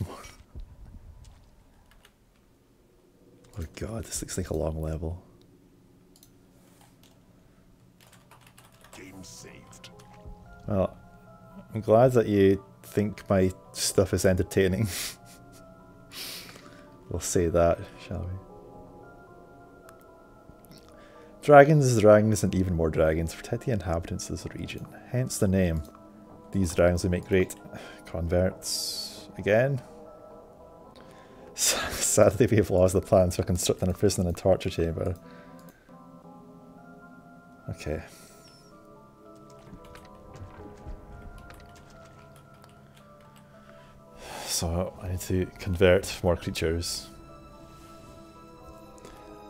Oh god, this looks like a long level. Game saved. Well, I'm glad that you think my stuff is entertaining. we'll say that, shall we? Dragons, dragons, and even more dragons protect the inhabitants of this region, hence the name. These dragons will make great converts again. Sadly, we have lost the plans for constructing a prison and a torture chamber. Okay. So I need to convert more creatures.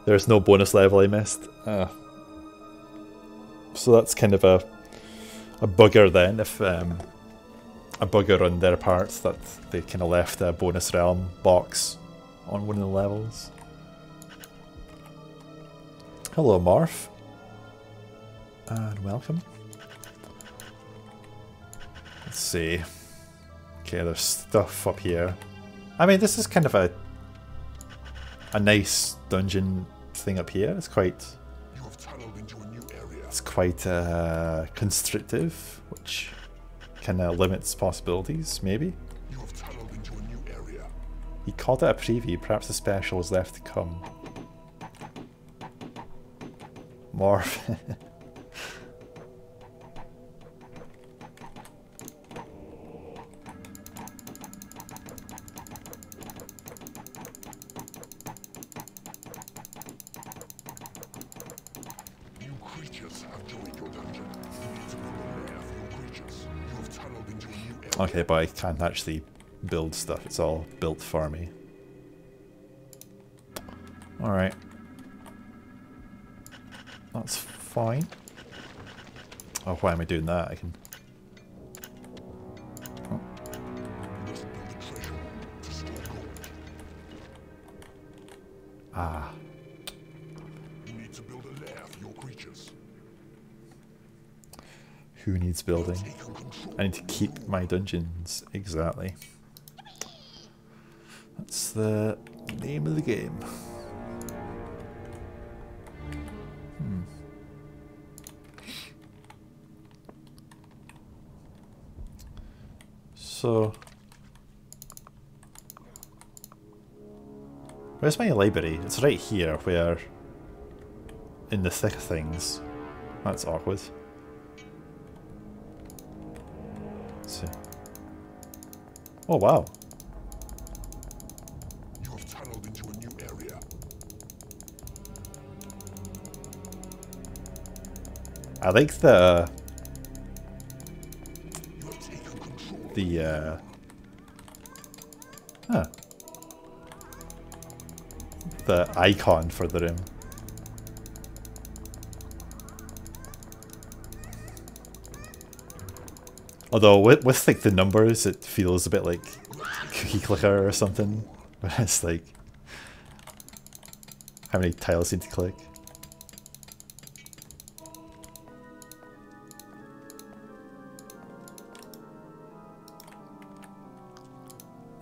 There's no bonus level I missed. Ah. So that's kind of a a bugger then, if um, a bugger on their part that they kind of left a bonus realm box on one of the levels. Hello, Morph. And welcome. Let's see. Okay, there's stuff up here. I mean, this is kind of a a nice dungeon thing up here. It's quite it's quite uh, constrictive, which kind of limits possibilities, maybe. Called it a preview, perhaps the special is left to come. Morph. Okay, but I can't actually build stuff. It's all built for me. Alright. That's fine. Oh, why am I doing that? I can... Oh. Ah. Who needs building? I need to keep my dungeons, exactly. That's the name of the game. Hmm. So... Where's my library? It's right here, where... In the thick of things. That's awkward. Oh wow. I like the the uh huh. the icon for the room. Although with, with like the numbers, it feels a bit like cookie clicker or something. But it's like how many tiles need to click.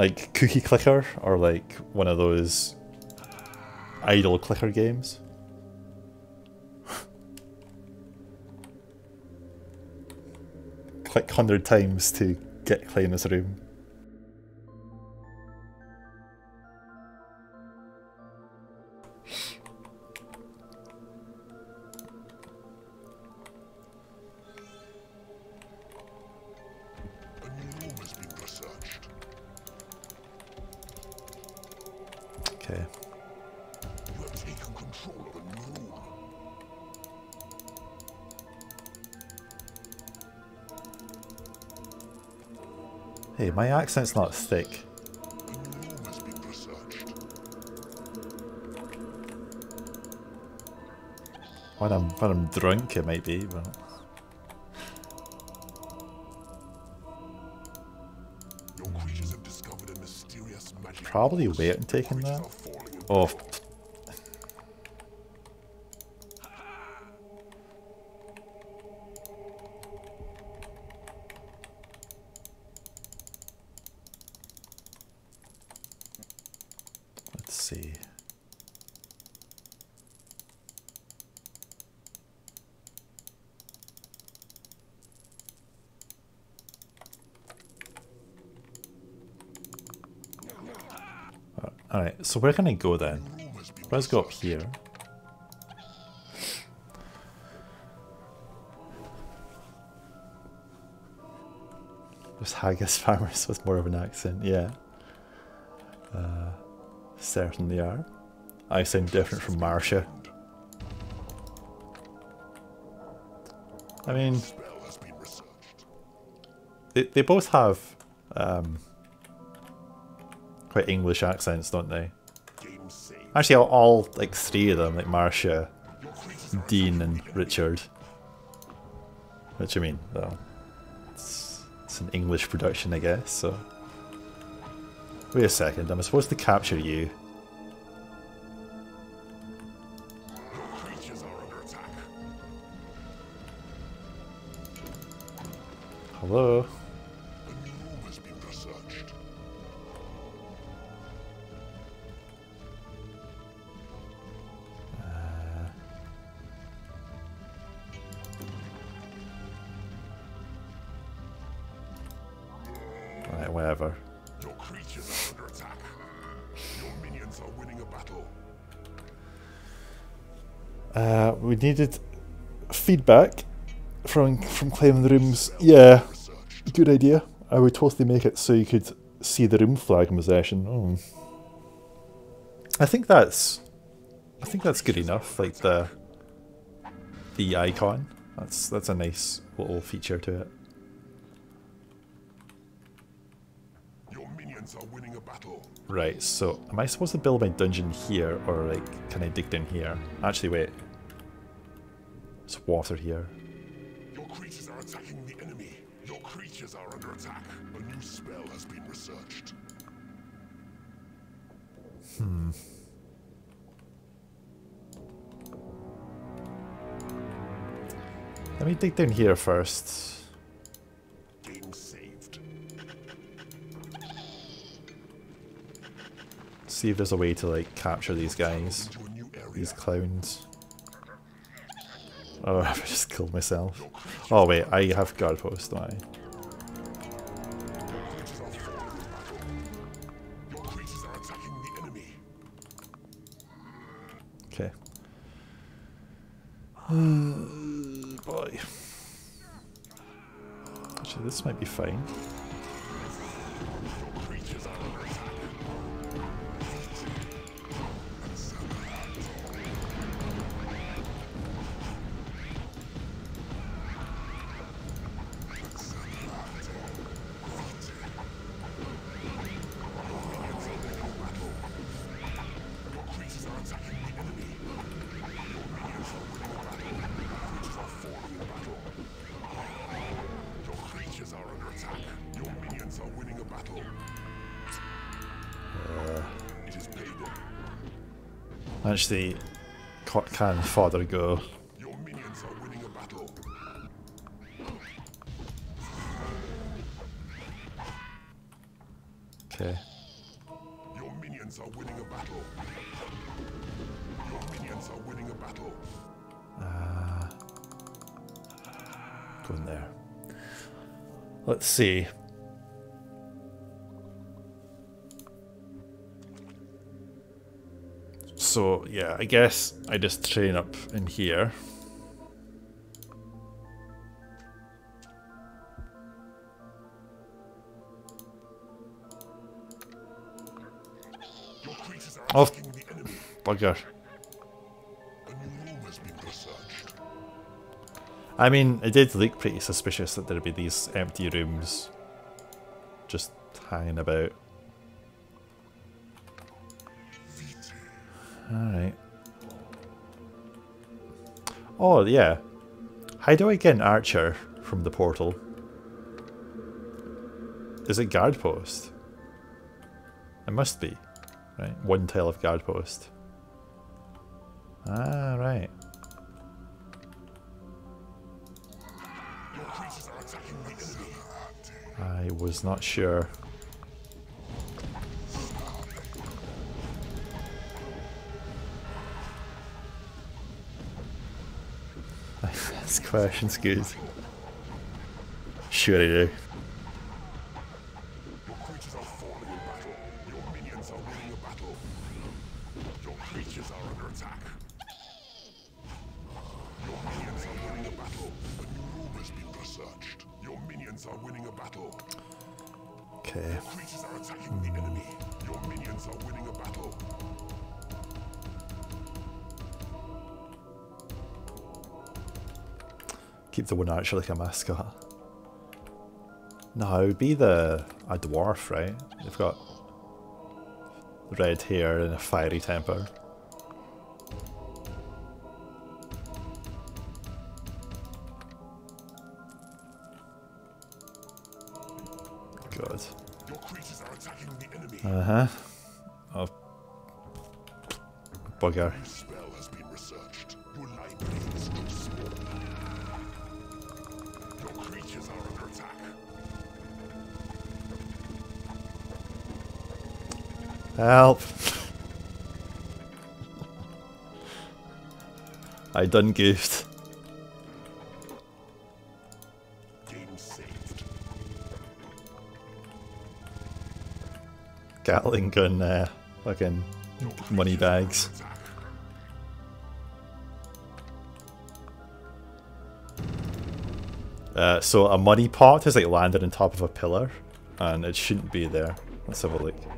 Like cookie clicker or like one of those idle clicker games. click 100 times to get claim this room. My accent's not thick. When I'm when I'm drunk, it might be, but. Probably wait and taking that. Oh, see. Uh, Alright, so we're gonna go then. Let's go up here. Those haggis farmers with more of an accent, yeah. Uh, certainly are. I sound different from Marcia. I mean, they, they both have um, quite English accents, don't they? Actually, all, all like three of them, like Marcia, Dean, and Richard. Which I mean, well, it's, it's an English production, I guess. So, wait a second. I'm supposed to capture you. Hello. Feedback from from claiming the rooms. Yeah, good idea. I would totally make it so you could see the room flag in possession. Oh. I think that's, I think that's good enough. Like the, the icon. That's that's a nice little feature to it. Your minions are winning a battle. Right. So am I supposed to build my dungeon here, or like can I dig down here? Actually, wait. There's water here. Your creatures are attacking the enemy. Your creatures are under attack. A new spell has been researched. Hmm. Let me dig down here first. Game saved. See if there's a way to like capture these guys. Into a new area. These clowns. Oh, I just killed myself. Oh wait, I have guard post, don't I? Actually, ca- can father go? Your minions are winning a battle. Okay. Your minions are winning a battle. Your minions are winning a battle. Go in there. Let's see. Yeah, I guess I just train up in here. Oh. Bugger. I mean, it did look pretty suspicious that there'd be these empty rooms just hanging about. Alright. Oh, yeah. How do I get an archer from the portal? Is it guard post? It must be. Right? One tile of guard post. Ah, right. I was not sure. Question's good. Sure I do. Archer like a mascot. No, be the a dwarf, right? They've got red hair and a fiery temper. God. Uh huh. Oh. Bugger. Help! I done goofed. Gatling gun, uh, fucking money bags. Uh, so a money pot has like landed on top of a pillar, and it shouldn't be there. Let's have a look.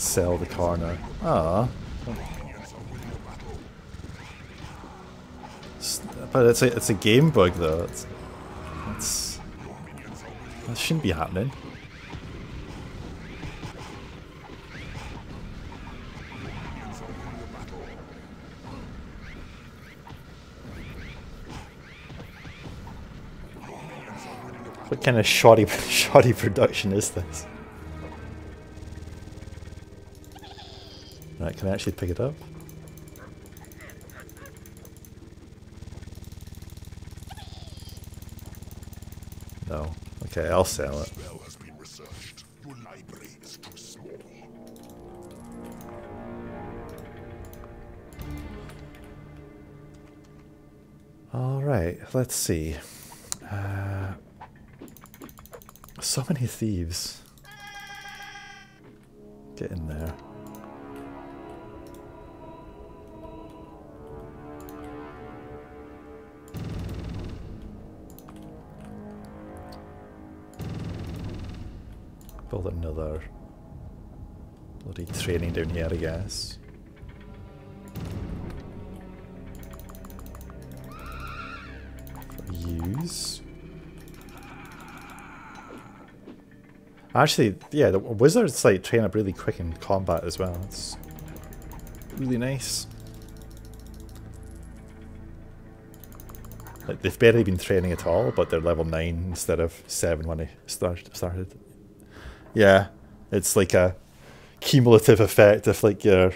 Sell the car now. Ah. But it's a it's a game bug though. It's, it's that shouldn't be happening. What kind of shoddy shoddy production is this? Right, can I actually pick it up? No. Okay, I'll sell it. Spell has been researched. Your library is too small. Alright, let's see. Uh, so many thieves. Get in there. Build another bloody training down here, I guess. use. Actually, yeah, the wizards like train up really quick in combat as well. It's really nice. Like they've barely been training at all, but they're level nine instead of seven when they start, started. Yeah, it's like a cumulative effect if like you're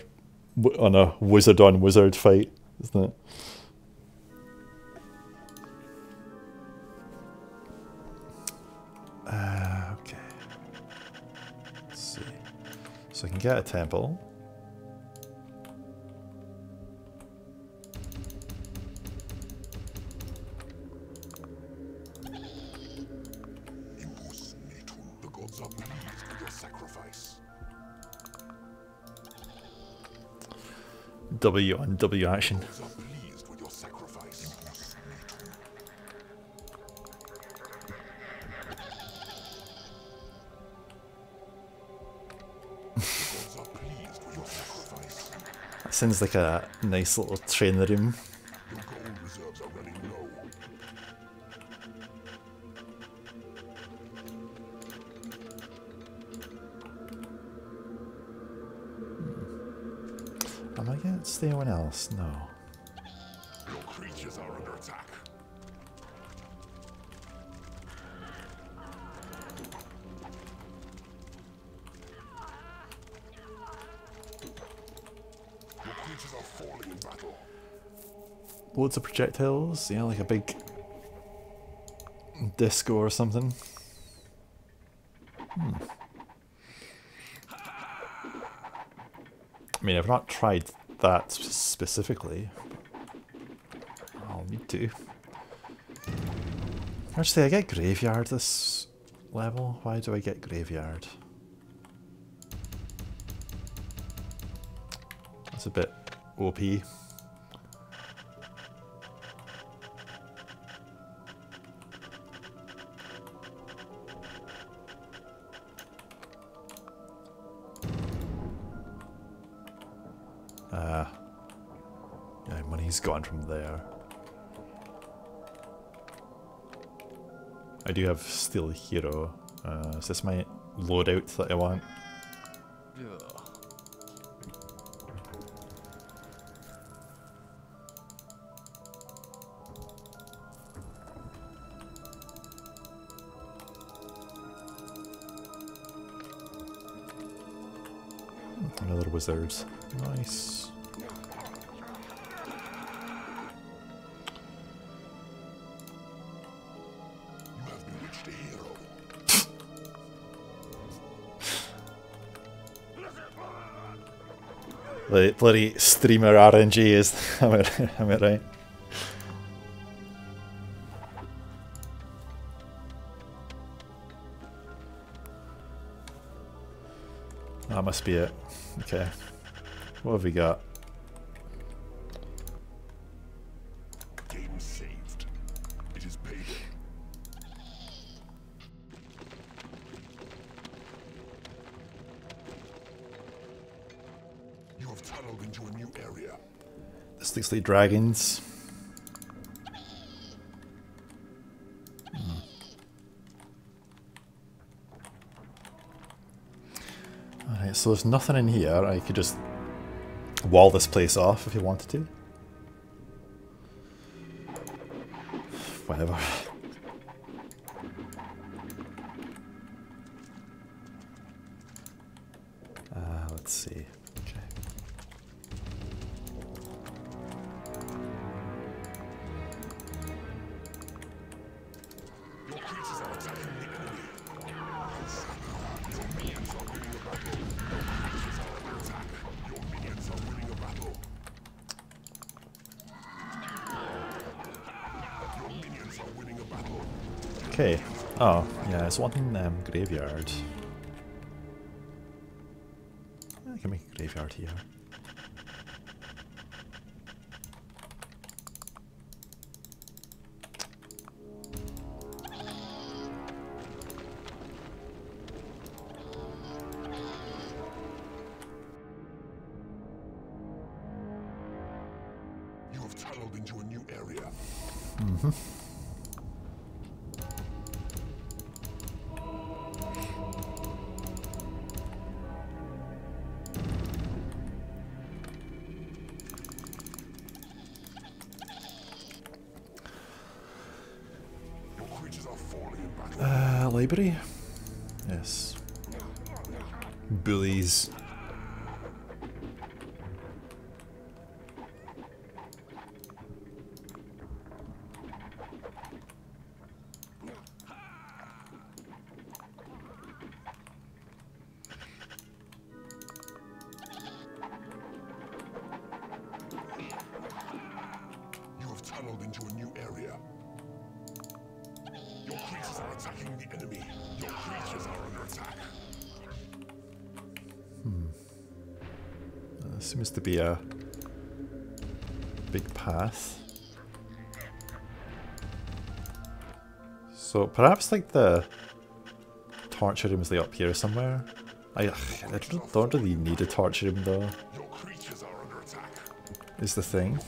on a wizard on wizard fight, isn't it? Uh, okay. Let's see. So I can get a temple. W on W action. That sounds like a nice little train room. Else? No. Your creatures are under attack. Your creatures are falling in battle. Loads of projectiles, yeah, like a big disco or something. Hmm. I mean, I've not tried that specifically. I'll need to. Actually, I get graveyard this level. Why do I get graveyard? That's a bit OP. gone from there. I do have Steal Hero. Uh, is this my loadout that I want? Another wizard. Nice. The bloody streamer RNG is. am, I, am I right? That must be it. Okay. What have we got? Like dragons. Hmm. Alright, so there's nothing in here. I could just wall this place off if you wanted to. Whatever. Yeah, one in um, graveyard. I can make a graveyard here. Creatures are attacking the enemy. Your creatures are under attack. Hmm. Uh, seems to be a big path. So perhaps like the torture room is like up here somewhere. I, I don't, really need a torture room though, is the thing.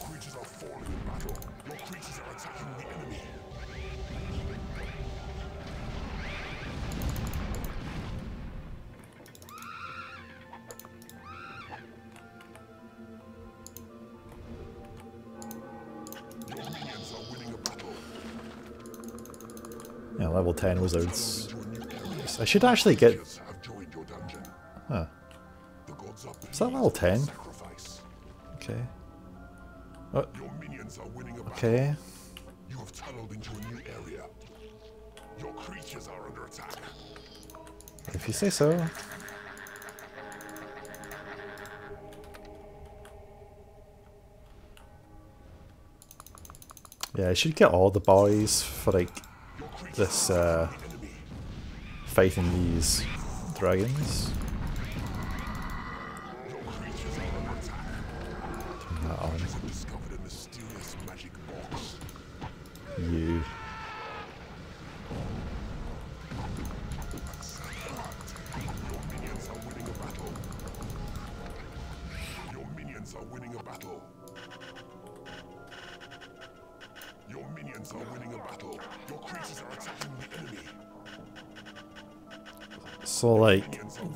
Wizards. I should actually get... Huh. Is that level 10? Sacrifice. Okay. Battle. Okay. You have tunneled into a new area. Your creatures are under attack. If you say so. Yeah, I should get all the boys for like this uh, fighting these dragons.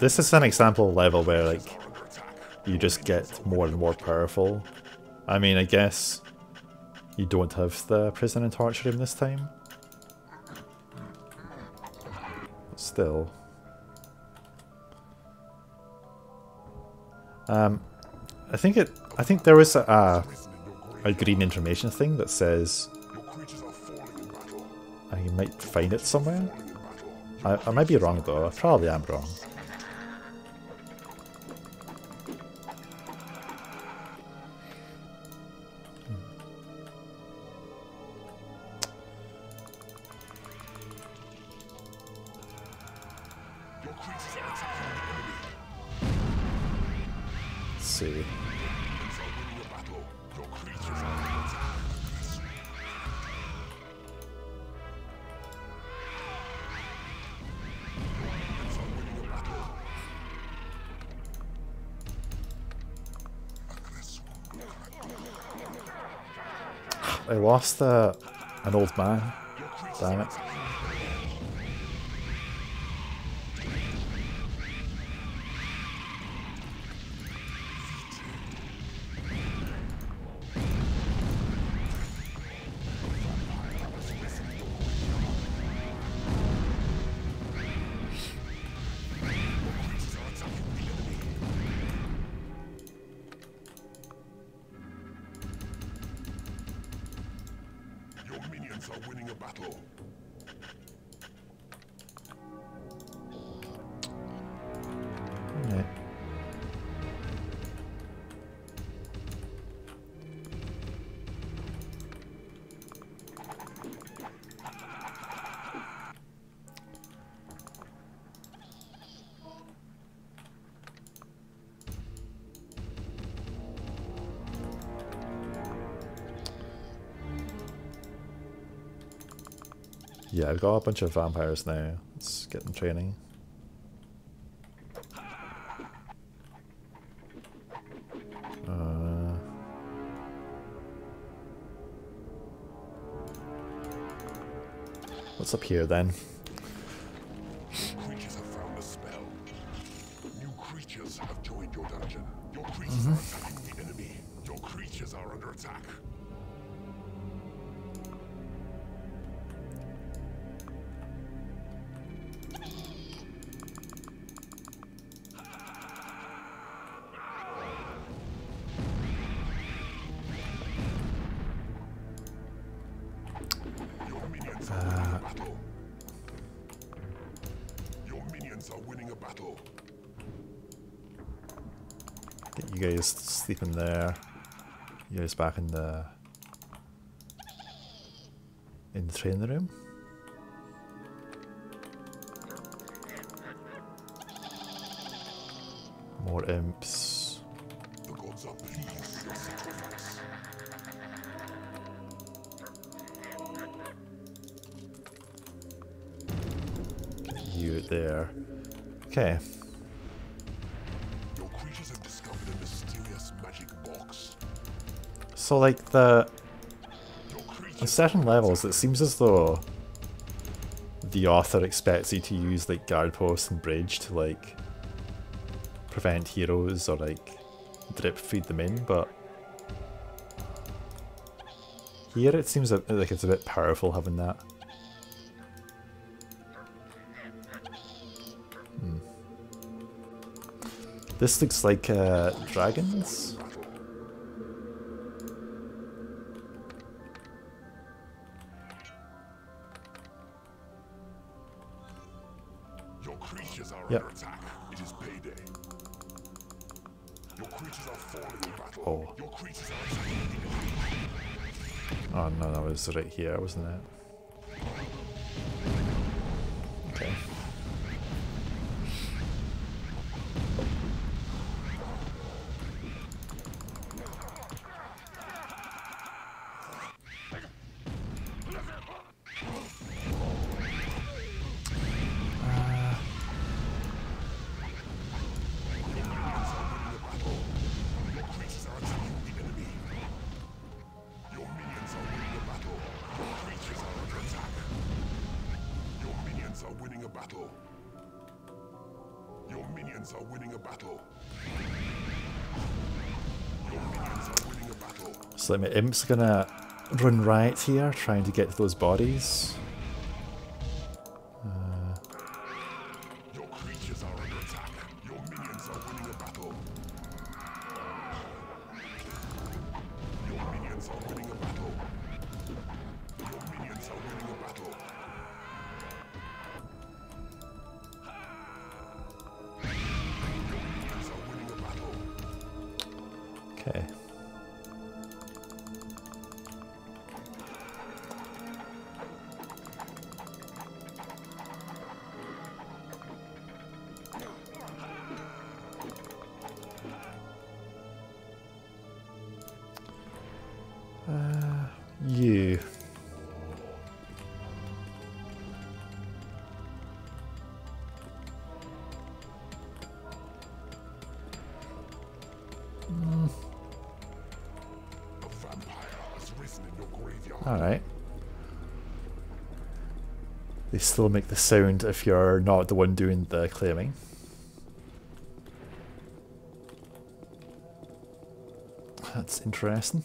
This is an example level where like you just get more and more powerful. I mean, I guess you don't have the prison and torture room this time. But still. Um, I think it. I think there was a, a, a green information thing that says. I might find it somewhere. I, I might be wrong though. I probably am wrong. Battle. I lost uh, an old man. Damn it. Yeah, I've got a bunch of vampires now. Let's get them training. Uh, what's up here then? Get you guys sleeping there. You guys back in the in the training room. More imps. You there. Okay. So like the certain levels it seems as though the author expects you to use like guard posts and bridge to like prevent heroes or like drip feed them in, but here it seems like it's a bit powerful having that. Hmm. This looks like uh, dragons. Battle. Oh. Your creatures are attacking the enemy. Oh no, that was right here, wasn't it? So my imp's gonna run right here, trying to get to those bodies. Alright. They still make the sound if you're not the one doing the claiming. That's interesting.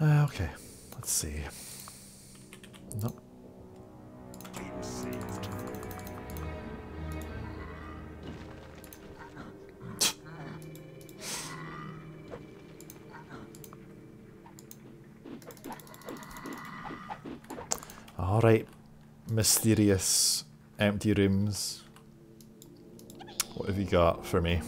Uh, okay, let's see. No. Alright, mysterious empty rooms. What have you got for me?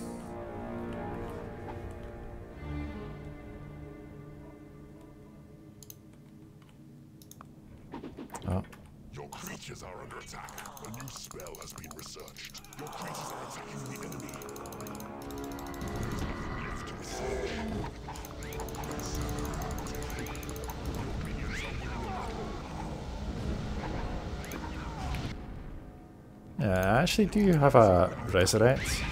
Actually, do you have a resurrect?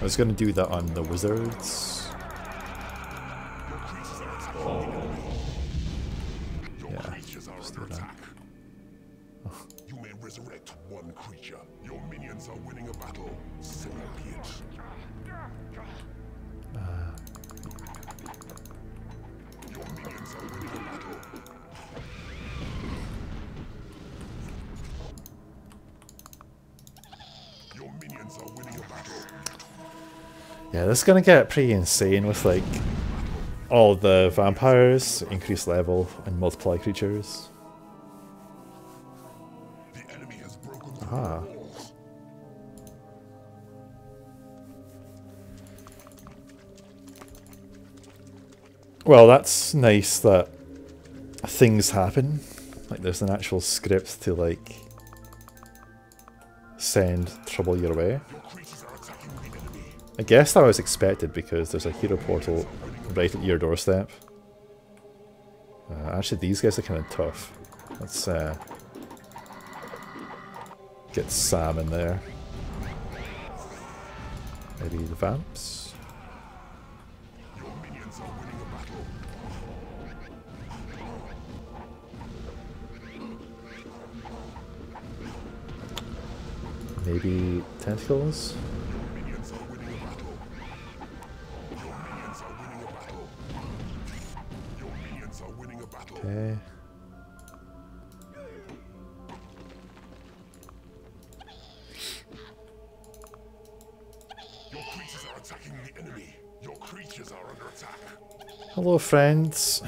I was going to do that on the wizards. Your creatures are attacking the enemy. Your Yeah, just do that. attack. You may resurrect one creature. Your minions are winning a battle. So be it. Uh, Your minions are winning a battle. Your minions are winning a battle. Yeah, this is going to get pretty insane with like all the vampires, increase level, and multiply creatures. The enemy has broken Aha. the walls. Well, that's nice that things happen. Like there's an actual script to like send trouble your way. I guess that was expected because there's a hero portal right at your doorstep. Uh, actually, these guys are kind of tough. Let's uh, get Sam in there. Maybe the vamps. Maybe tentacles. Friends.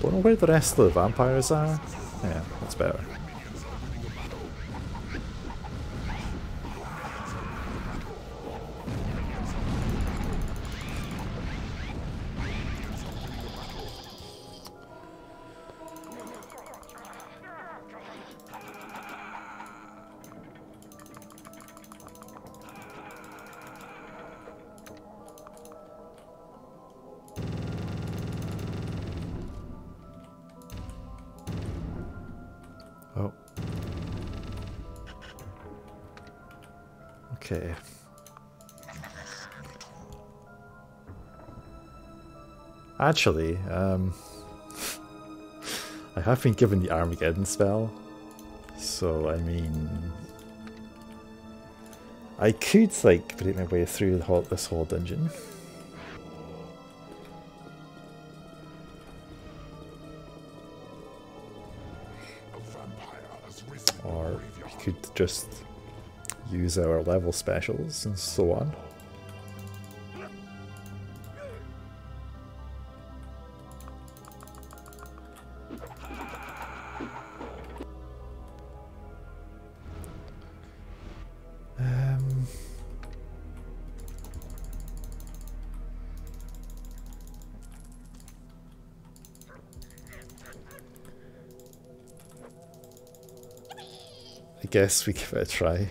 Don't know where the rest of the vampires are. Yeah, that's better. Okay. Actually, um, I have been given the Armageddon spell, so I mean, I could like break my way through the whole, this whole dungeon. Or we could just use our level specials and so on. Um, I guess we give it a try.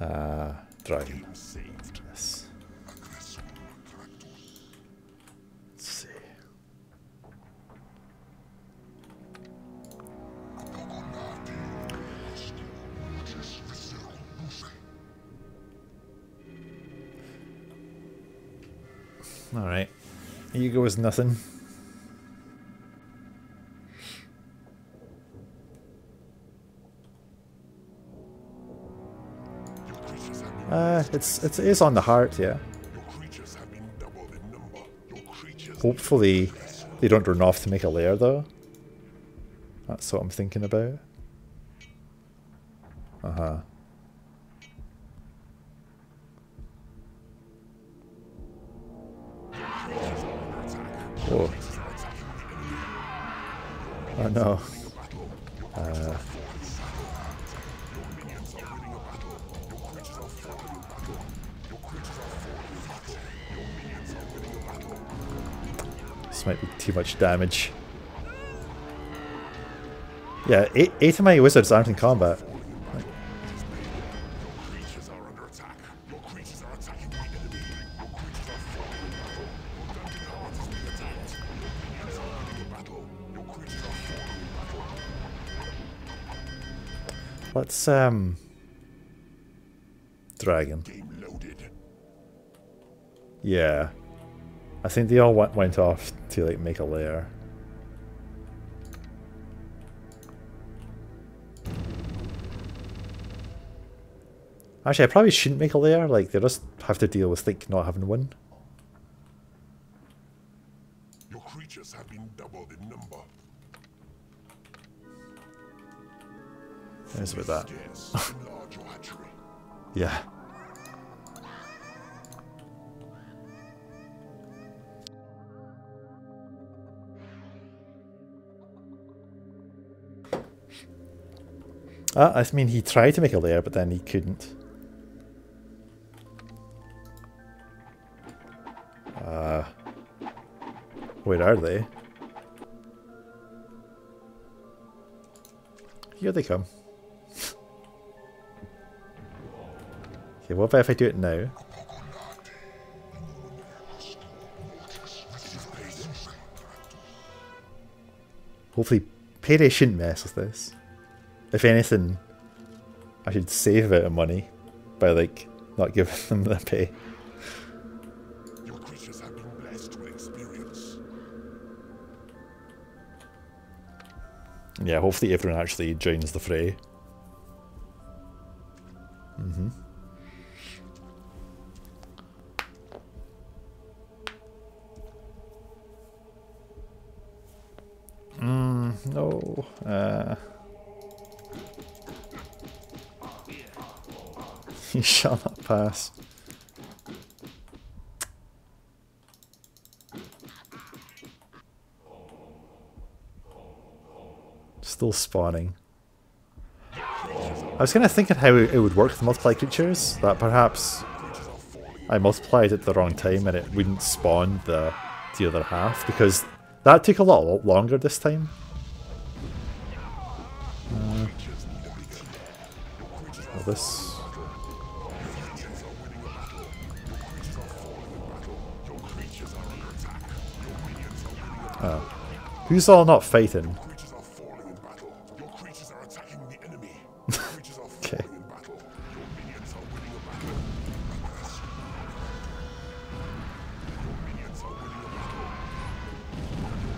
Uh, saved. Yes. Let's see. All right. Ego is nothing. It's it's it is on the heart, yeah. Hopefully, they don't run off to make a lair, though. That's what I'm thinking about. Uh huh. Oh. Oh no. This might be too much damage. Yeah, eight, eight of my wizards aren't in combat. creatures are under attack. Your creatures are attacking the enemy. Your creatures are falling in battle. Your dungeon heart is being attacked. Your minions are winning the battle. Your creatures are falling in battle. Let's um dragon. Yeah. I think they all went, went off to like make a lair. Actually, I probably shouldn't make a lair. Like, they just have to deal with like not having one. Your creatures have been doubled in number. How's about that? Yes, enlarge your hatchery. Yeah. Ah, I mean, he tried to make a lair, but then he couldn't. Uh, where are they? Here they come. Okay, what about if I do it now? Hopefully, Payday shouldn't mess with this. If anything, I should save a bit of money by like not giving them the pay. Your creatures have been blessed with experience. Yeah, hopefully everyone actually joins the fray. shall not pass. Still spawning. I was kind of thinking how it would work with multiply creatures, that perhaps I multiplied at the wrong time and it wouldn't spawn the, the other half, because that took a lot longer this time. Uh, this... Uh,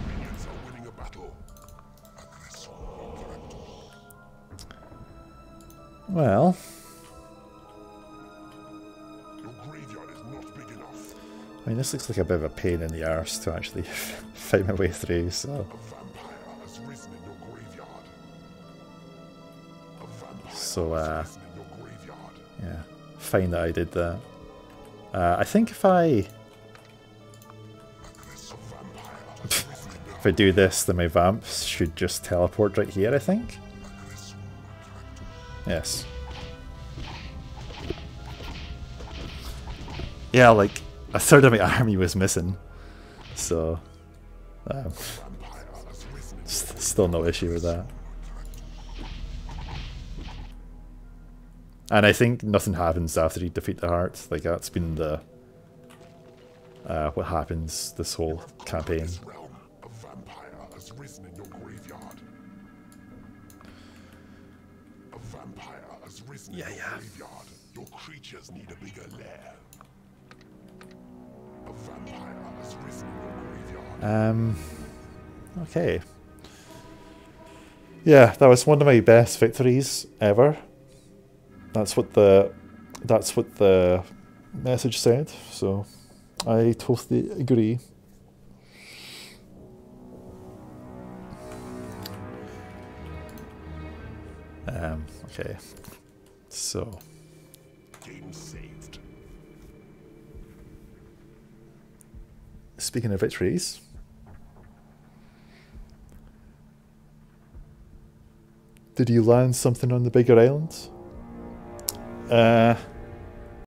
minions are winning a battle. Aggresso correcto. Well, Your graveyard is not big enough. I mean, this looks like a bit of a pain in the arse to actually fight my way through, so... A vampire has risen in your graveyard. A vampire So, uh, has risen in your graveyard. Yeah, fine that I did that. Uh, I think if I Aggresso vampire has risen in your if I do this, then my vamps should just teleport right here. I think. Yes. Yeah, like a third of my army was missing, so um, still no issue with that. And I think nothing happens after you defeat the heart. Like that's been the uh, what happens this whole campaign. Um, okay. Yeah, that was one of my best victories ever. That's what the that's what the message said. So I totally agree. Um, okay. So Game saved. Speaking of victories, did you land something on the bigger island? Uh,